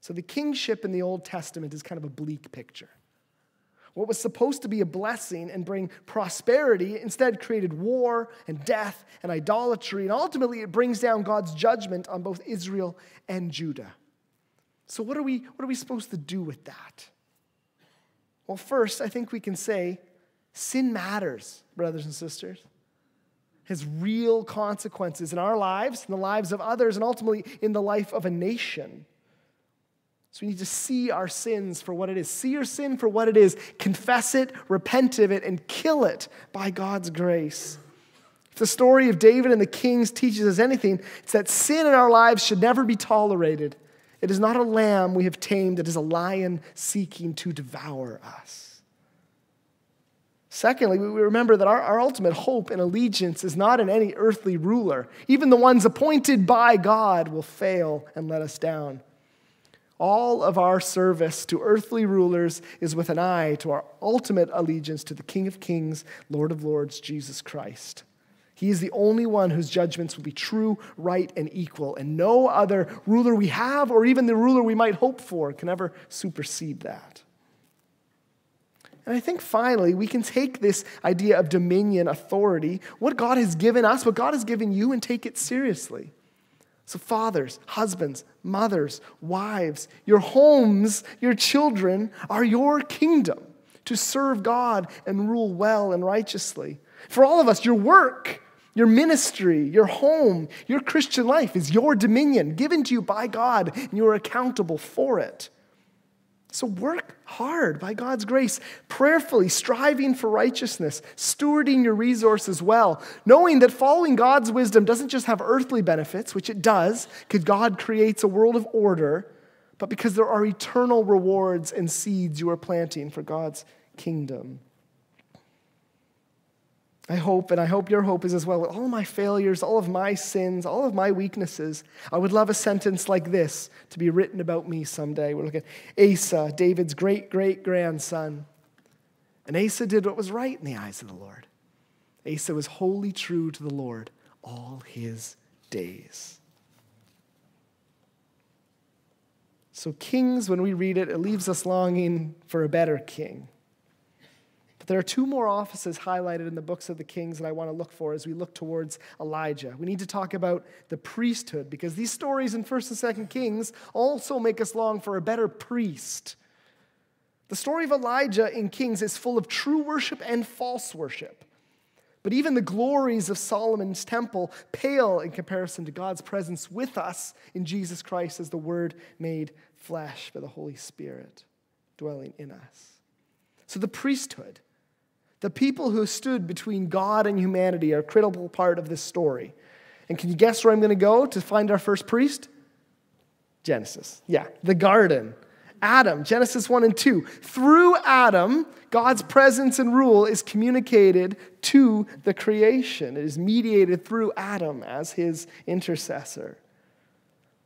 So the kingship in the Old Testament is kind of a bleak picture. What was supposed to be a blessing and bring prosperity instead created war and death and idolatry, and ultimately it brings down God's judgment on both Israel and Judah. So, what are we, what are we supposed to do with that? Well, first, I think we can say sin matters, brothers and sisters. Has real consequences in our lives, in the lives of others, and ultimately in the life of a nation. So we need to see our sins for what it is. See your sin for what it is. Confess it, repent of it, and kill it by God's grace. If the story of David and the kings teaches us anything, it's that sin in our lives should never be tolerated. It is not a lamb we have tamed, it is a lion seeking to devour us. Secondly, we remember that our, our ultimate hope and allegiance is not in any earthly ruler. Even the ones appointed by God will fail and let us down. All of our service to earthly rulers is with an eye to our ultimate allegiance to the King of Kings, Lord of Lords, Jesus Christ. He is the only one whose judgments will be true, right, and equal, and no other ruler we have, or even the ruler we might hope for, can ever supersede that. And I think finally, we can take this idea of dominion, authority, what God has given us, what God has given you, and take it seriously. So, fathers, husbands, mothers, wives, your homes, your children are your kingdom to serve God and rule well and righteously. For all of us, your work, your ministry, your home, your Christian life is your dominion given to you by God, and you are accountable for it. So work hard by God's grace, prayerfully, striving for righteousness, stewarding your resources well, knowing that following God's wisdom doesn't just have earthly benefits, which it does, because God creates a world of order, but because there are eternal rewards and seeds you are planting for God's kingdom. I hope, and I hope your hope is as well, with all my failures, all of my sins, all of my weaknesses, I would love a sentence like this to be written about me someday. We're looking at Asa, David's great great grandson. And Asa did what was right in the eyes of the Lord. Asa was wholly true to the Lord all his days. So, kings, when we read it, it leaves us longing for a better king. But there are two more offices highlighted in the books of the kings that I want to look for as we look towards Elijah. We need to talk about the priesthood because these stories in 1st and 2nd Kings also make us long for a better priest. The story of Elijah in Kings is full of true worship and false worship. But even the glories of Solomon's temple pale in comparison to God's presence with us in Jesus Christ as the Word made flesh by the Holy Spirit dwelling in us. So the priesthood, the people who stood between God and humanity, are a critical part of this story. And can you guess where I'm going to go to find our first priest? Genesis. Yeah, the garden. Adam, Genesis 1 and 2. Through Adam, God's presence and rule is communicated to the creation. It is mediated through Adam as his intercessor.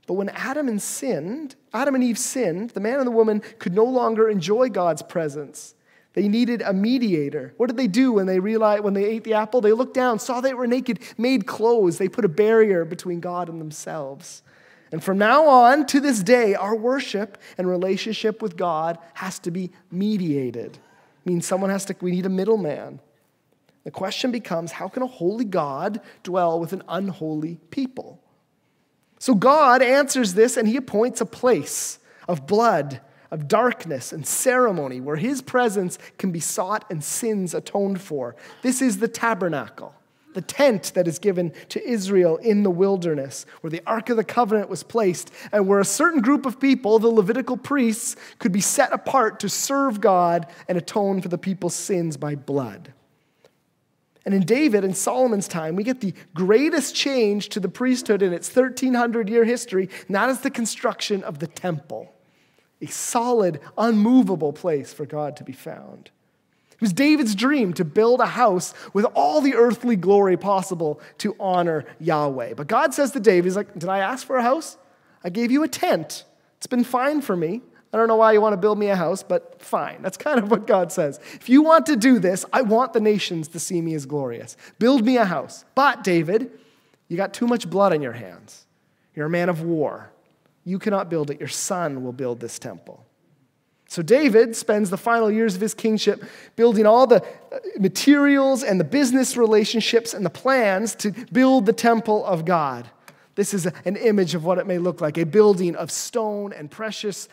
But when Adam and sinned, Adam and Eve sinned, the man and the woman could no longer enjoy God's presence. They needed a mediator. What did they do when they realized when they ate the apple? They looked down, saw they were naked, made clothes. They put a barrier between God and themselves. And from now on to this day, our worship and relationship with God has to be mediated. It means someone has to, we need a middleman. The question becomes how can a holy God dwell with an unholy people? So God answers this and he appoints a place of blood, of darkness, and ceremony where his presence can be sought and sins atoned for. This is the tabernacle the tent that is given to Israel in the wilderness, where the Ark of the Covenant was placed, and where a certain group of people, the Levitical priests, could be set apart to serve God and atone for the people's sins by blood. And in David and Solomon's time, we get the greatest change to the priesthood in its 1300 year history, and that is the construction of the temple, a solid, unmovable place for God to be found. It was David's dream to build a house with all the earthly glory possible to honor Yahweh. But God says to David, He's like, Did I ask for a house? I gave you a tent. It's been fine for me. I don't know why you want to build me a house, but fine. That's kind of what God says. If you want to do this, I want the nations to see me as glorious. Build me a house. But, David, you got too much blood on your hands. You're a man of war. You cannot build it. Your son will build this temple. So David spends the final years of his kingship building all the uh, materials and the business relationships and the plans to build the temple of God. This is an image of what it may look like a building of stone and precious,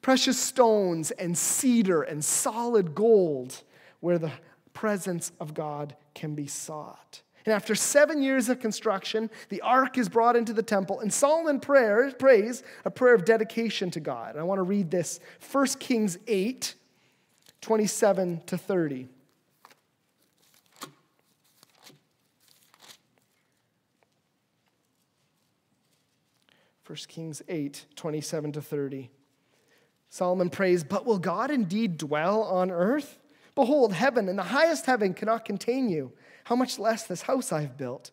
precious stones and cedar and solid gold where the presence of God can be sought. And after seven years of construction, the ark is brought into the temple, and Solomon prayer, prays a prayer of dedication to God. And I want to read this 1 Kings 8, 27 to 30. First Kings 8, 27 to 30. Solomon prays, But will God indeed dwell on earth? Behold, heaven and the highest heaven cannot contain you how much less this house I have built?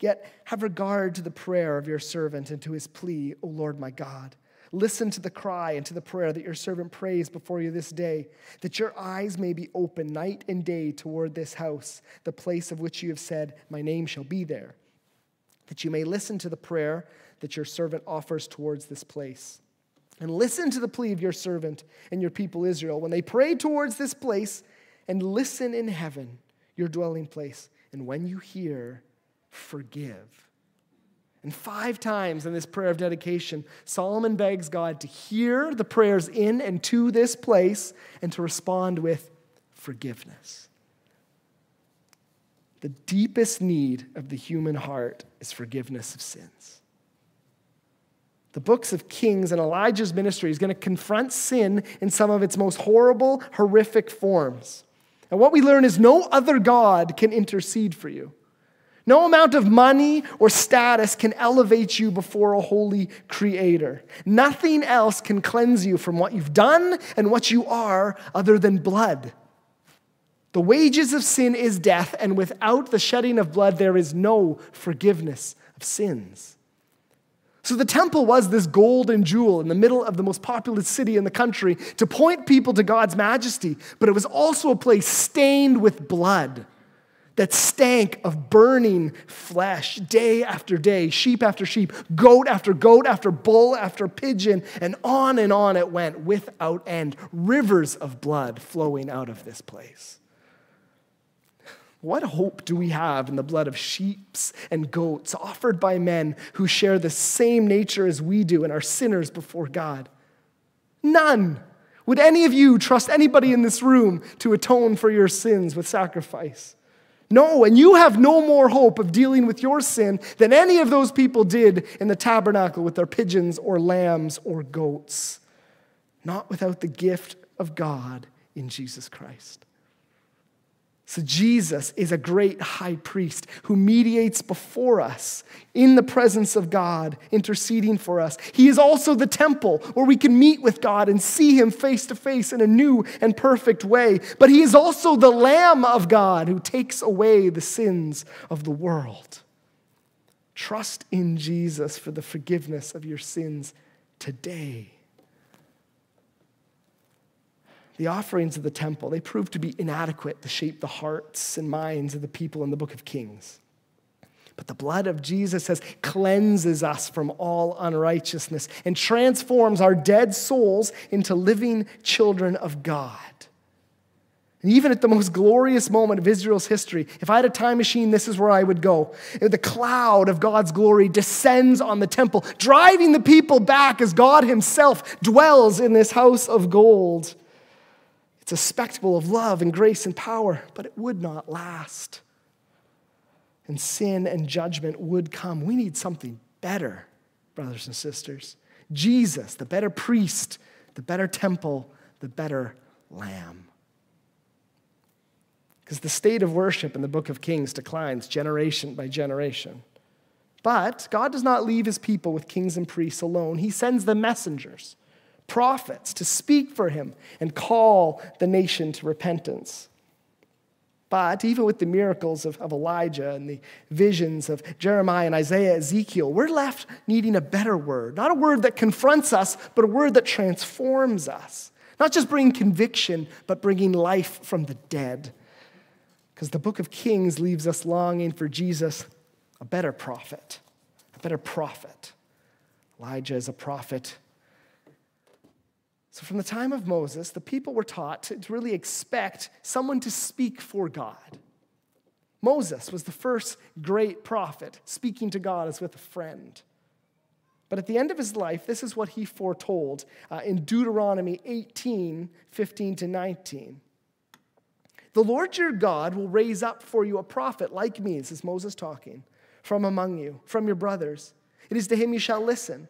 Yet have regard to the prayer of your servant and to his plea, O Lord my God. Listen to the cry and to the prayer that your servant prays before you this day, that your eyes may be open night and day toward this house, the place of which you have said, My name shall be there, that you may listen to the prayer that your servant offers towards this place. And listen to the plea of your servant and your people Israel when they pray towards this place, and listen in heaven your dwelling place. And when you hear, forgive. And five times in this prayer of dedication, Solomon begs God to hear the prayers in and to this place and to respond with forgiveness. The deepest need of the human heart is forgiveness of sins. The books of Kings and Elijah's ministry is going to confront sin in some of its most horrible, horrific forms. And what we learn is no other God can intercede for you. No amount of money or status can elevate you before a holy creator. Nothing else can cleanse you from what you've done and what you are other than blood. The wages of sin is death, and without the shedding of blood, there is no forgiveness of sins. So the temple was this golden jewel in the middle of the most populous city in the country to point people to God's majesty, but it was also a place stained with blood that stank of burning flesh day after day, sheep after sheep, goat after goat after bull after pigeon, and on and on it went without end. Rivers of blood flowing out of this place. What hope do we have in the blood of sheep and goats offered by men who share the same nature as we do and are sinners before God? None. Would any of you trust anybody in this room to atone for your sins with sacrifice? No, and you have no more hope of dealing with your sin than any of those people did in the tabernacle with their pigeons or lambs or goats. Not without the gift of God in Jesus Christ. So, Jesus is a great high priest who mediates before us in the presence of God, interceding for us. He is also the temple where we can meet with God and see Him face to face in a new and perfect way. But He is also the Lamb of God who takes away the sins of the world. Trust in Jesus for the forgiveness of your sins today the offerings of the temple, they proved to be inadequate to shape the hearts and minds of the people in the book of Kings. But the blood of Jesus says cleanses us from all unrighteousness and transforms our dead souls into living children of God. And even at the most glorious moment of Israel's history, if I had a time machine, this is where I would go. The cloud of God's glory descends on the temple, driving the people back as God Himself dwells in this house of gold. It's a spectacle of love and grace and power, but it would not last. And sin and judgment would come. We need something better, brothers and sisters. Jesus, the better priest, the better temple, the better lamb. Because the state of worship in the book of Kings declines generation by generation. But God does not leave his people with kings and priests alone, he sends them messengers prophets to speak for him and call the nation to repentance. But even with the miracles of, of, Elijah and the visions of Jeremiah and Isaiah, Ezekiel, we're left needing a better word. Not a word that confronts us, but a word that transforms us. Not just bringing conviction, but bringing life from the dead. Because the book of Kings leaves us longing for Jesus, a better prophet. A better prophet. Elijah is a prophet so, from the time of Moses, the people were taught to, really expect someone to speak for God. Moses was the first great prophet speaking to God as with a friend. But at the end of his life, this is what he foretold uh, in Deuteronomy 18 15 to 19. The Lord your God will raise up for you a prophet like me, this is Moses talking, from among you, from your brothers. It is to him you shall listen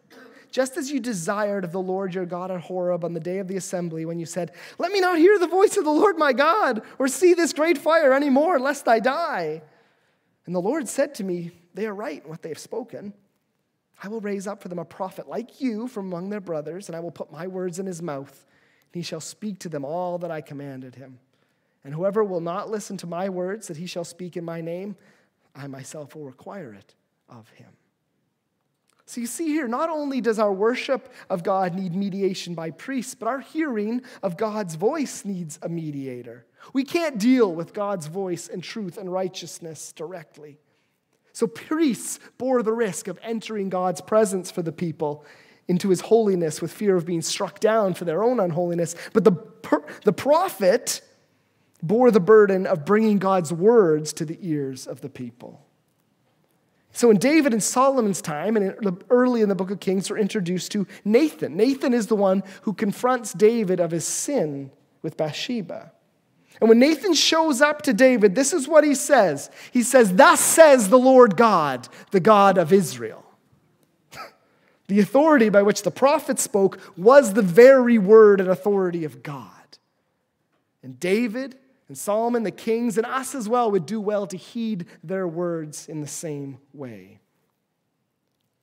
just as you desired of the Lord your God at Horeb on the day of the assembly, when you said, Let me not hear the voice of the Lord my God, or see this great fire any more, lest I die. And the Lord said to me, They are right in what they have spoken. I will raise up for them a prophet like you from among their brothers, and I will put my words in his mouth, and he shall speak to them all that I commanded him. And whoever will not listen to my words that he shall speak in my name, I myself will require it of him. So you see here, not only does our worship of God need mediation by priests, but our hearing of God's voice needs a mediator. We can't deal with God's voice and truth and righteousness directly. So priests bore the risk of entering God's presence for the people into his holiness with fear of being struck down for their own unholiness. But the, the prophet bore the burden of bringing God's words to the ears of the people. So, in David and Solomon's time, and early in the book of Kings, we're introduced to Nathan. Nathan is the one who confronts David of his sin with Bathsheba. And when Nathan shows up to David, this is what he says He says, Thus says the Lord God, the God of Israel. the authority by which the prophet spoke was the very word and authority of God. And David and Solomon, the kings, and us as well would do well to heed their words in the same way.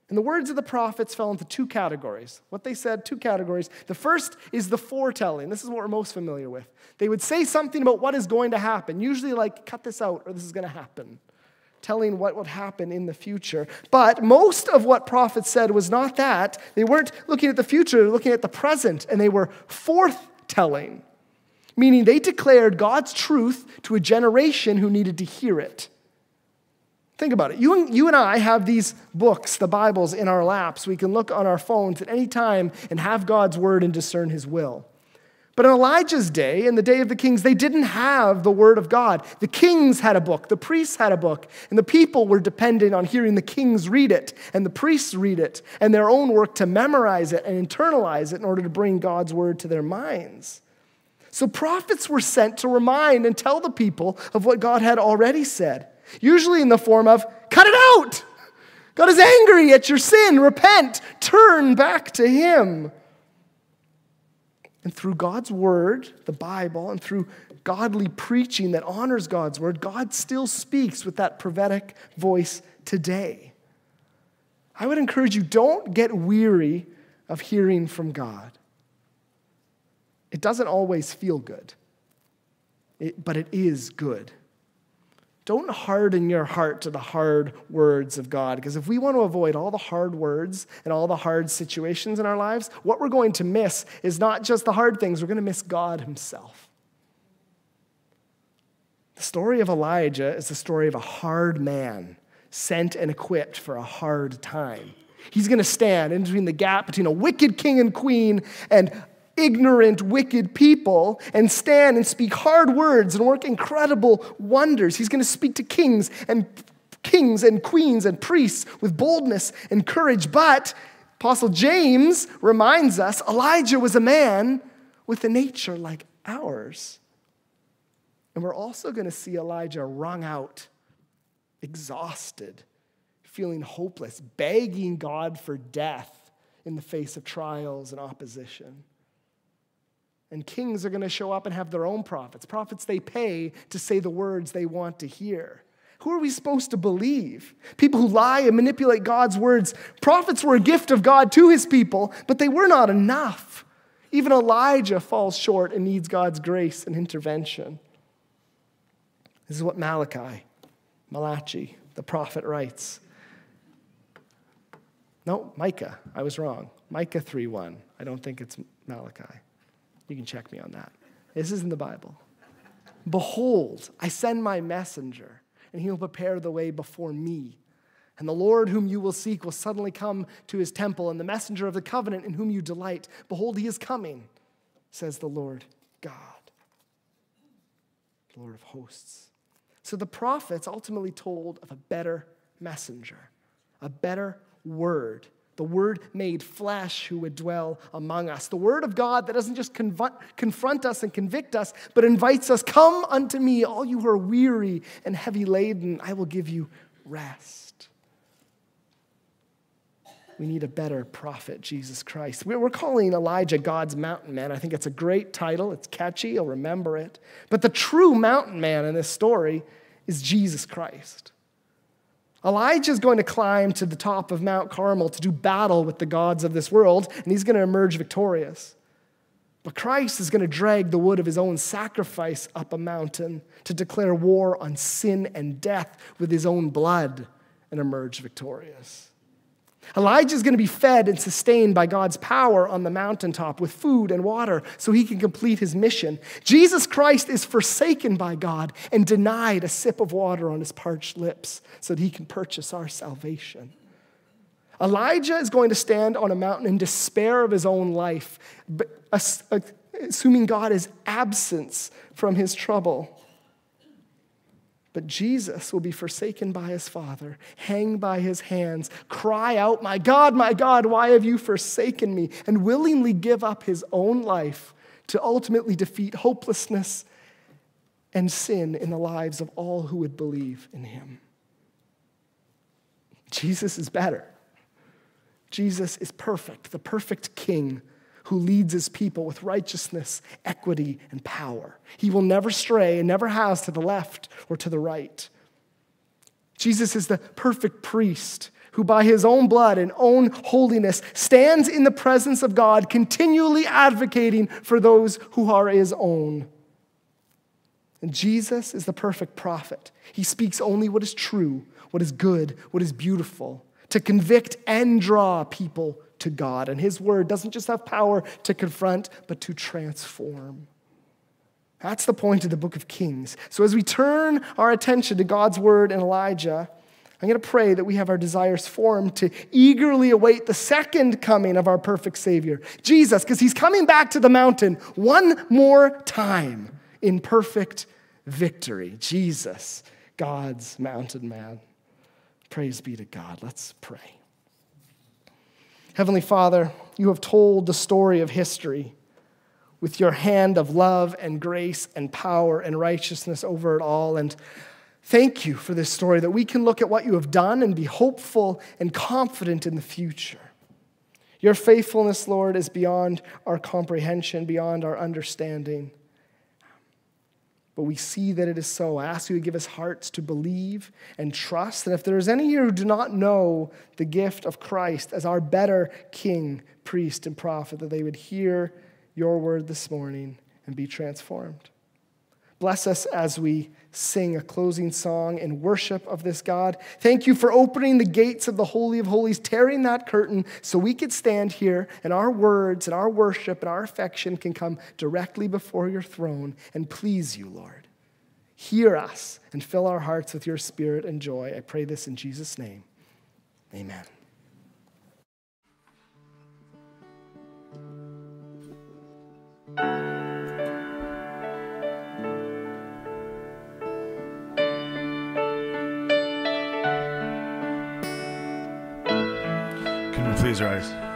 And the words of the prophets fell into two categories. What they said, two categories. The first is the foretelling. This is what we're most familiar with. They would say something about what is going to happen, usually like, cut this out, or this is going to happen, telling what would happen in the future. But most of what prophets said was not that. They weren't looking at the future, they were looking at the present, and they were forthtelling meaning they declared God's truth to a generation who needed to hear it. Think about it. You and, you and I have these books, the Bibles, in our laps. We can look on our phones at any time and have God's word and discern his will. But in Elijah's day, in the day of the kings, they didn't have the word of God. The kings had a book, the priests had a book, and the people were dependent on hearing the kings read it and the priests read it and their own work to memorize it and internalize it in order to bring God's word to their minds. So prophets were sent to remind and tell the people of what God had already said, usually in the form of, cut it out! God is angry at your sin. Repent. Turn back to Him. And through God's word, the Bible, and through godly preaching that honors God's word, God still speaks with that prophetic voice today. I would encourage you don't get weary of hearing from God. It doesn't always feel good, it, but it is good. Don't harden your heart to the hard words of God, because if we want to avoid all the hard words and all the hard situations in our lives, what we're going to miss is not just the hard things, we're going to miss God Himself. The story of Elijah is the story of a hard man sent and equipped for a hard time. He's going to stand in between the gap between a wicked king and queen and ignorant, wicked people and stand and speak hard words and work incredible wonders. He's going to speak to kings and kings and queens and priests with boldness and courage. But Apostle James reminds us Elijah was a man with a nature like ours. And we're also going to see Elijah wrung out, exhausted, feeling hopeless, begging God for death in the face of trials and opposition. And kings are going to show up and have their own prophets, prophets they pay to say the words they want to hear. Who are we supposed to believe? People who lie and manipulate God's words. Prophets were a gift of God to his people, but they were not enough. Even Elijah falls short and needs God's grace and intervention. This is what Malachi, Malachi, the prophet writes. No, Micah. I was wrong. Micah 3 1. I don't think it's Malachi. You can check me on that. This is in the Bible. Behold, I send my messenger, and he will prepare the way before me. And the Lord whom you will seek will suddenly come to his temple, and the messenger of the covenant in whom you delight. Behold, he is coming, says the Lord God, the Lord of hosts. So the prophets ultimately told of a better messenger, a better word the Word made flesh who would dwell among us. The Word of God that doesn't just confront us and convict us, but invites us, Come unto me, all you who are weary and heavy laden, I will give you rest. We need a better prophet, Jesus Christ. We're calling Elijah God's mountain man. I think it's a great title. It's catchy. You'll remember it. But the true mountain man in this story is Jesus Christ. Elijah is going to climb to the top of Mount Carmel to do battle with the gods of this world, and he's going to emerge victorious. But Christ is going to drag the wood of his own sacrifice up a mountain to declare war on sin and death with his own blood and emerge victorious. Elijah is going to be fed and sustained by God's power on the mountaintop with food and water so he can complete his mission. Jesus Christ is forsaken by God and denied a sip of water on his parched lips so that he can purchase our salvation. Elijah is going to stand on a mountain in despair of his own life, assuming God is absence from his trouble. But Jesus will be forsaken by his Father, hang by his hands, cry out, My God, my God, why have you forsaken me? And willingly give up his own life to ultimately defeat hopelessness and sin in the lives of all who would believe in him. Jesus is better. Jesus is perfect, the perfect king who leads his people with righteousness, equity, and power. He will never stray and never has to the left or to the right. Jesus is the perfect priest who, by his own blood and own holiness, stands in the presence of God, continually advocating for those who are his own. And Jesus is the perfect prophet. He speaks only what is true, what is good, what is beautiful, to convict and draw people to God. And His word doesn't just have power to confront, but to transform. That's the point of the book of Kings. So as we turn our attention to God's word and Elijah, I'm going to pray that we have our desires formed to eagerly await the second coming of our perfect Savior, Jesus, because He's coming back to the mountain one more time in perfect victory. Jesus, God's mountain man. Praise be to God. Let's pray. Heavenly Father, you have told the story of history with your hand of love and grace and power and righteousness over it all. And thank you for this story that we can look at what you have done and be hopeful and confident in the future. Your faithfulness, Lord, is beyond our comprehension, beyond our understanding. But we see that it is so. I ask you to give us hearts to believe and trust. And if there is any here who do not know the gift of Christ as our better King, priest, and prophet, that they would hear your word this morning and be transformed. Bless us as we sing a closing song in worship of this God. Thank you for opening the gates of the Holy of Holies, tearing that curtain so we could stand here and our words and our worship and our affection can come directly before your throne and please you, Lord. Hear us and fill our hearts with your spirit and joy. I pray this in Jesus' name. Amen. Please rise?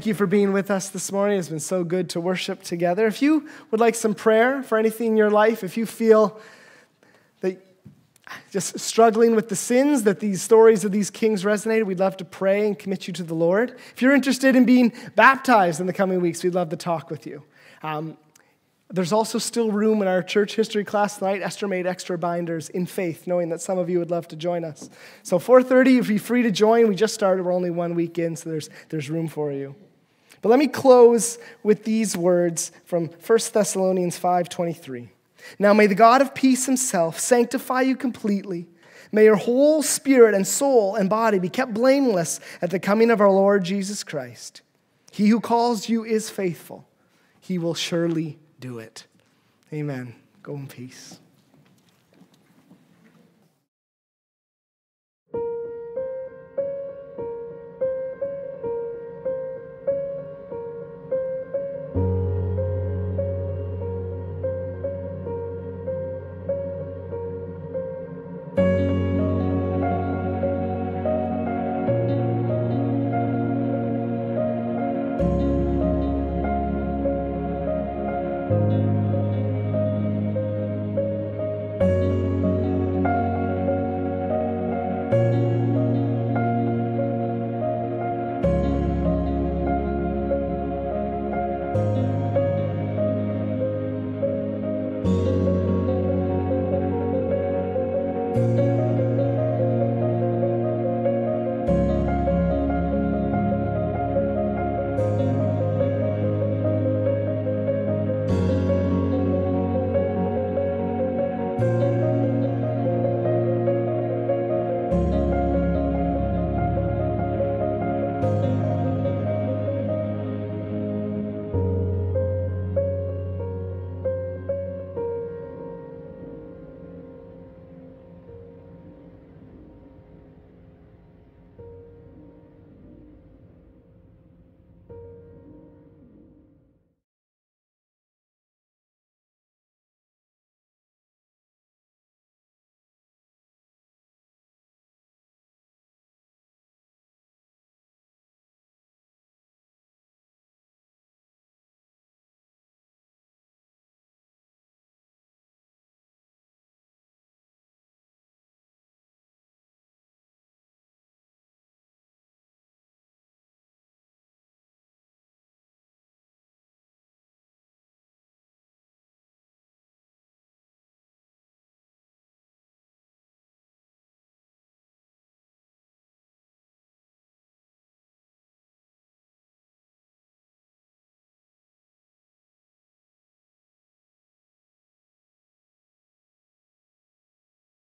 Thank you for being with us this morning. It's been so good to worship together. If you would like some prayer for anything in your life, if you feel that just struggling with the sins that these stories of these kings resonated, we'd love to pray and commit you to the Lord. If you're interested in being baptized in the coming weeks, we'd love to talk with you. Um, there's also still room in our church history class tonight. Esther made extra binders in faith, knowing that some of you would love to join us. So 4:30, if you're free to join, we just started. We're only one week in, so there's, there's room for you. But let me close with these words from 1 Thessalonians 5:23. Now may the God of peace himself sanctify you completely. May your whole spirit and soul and body be kept blameless at the coming of our Lord Jesus Christ. He who calls you is faithful. He will surely do it. Amen. Go in peace.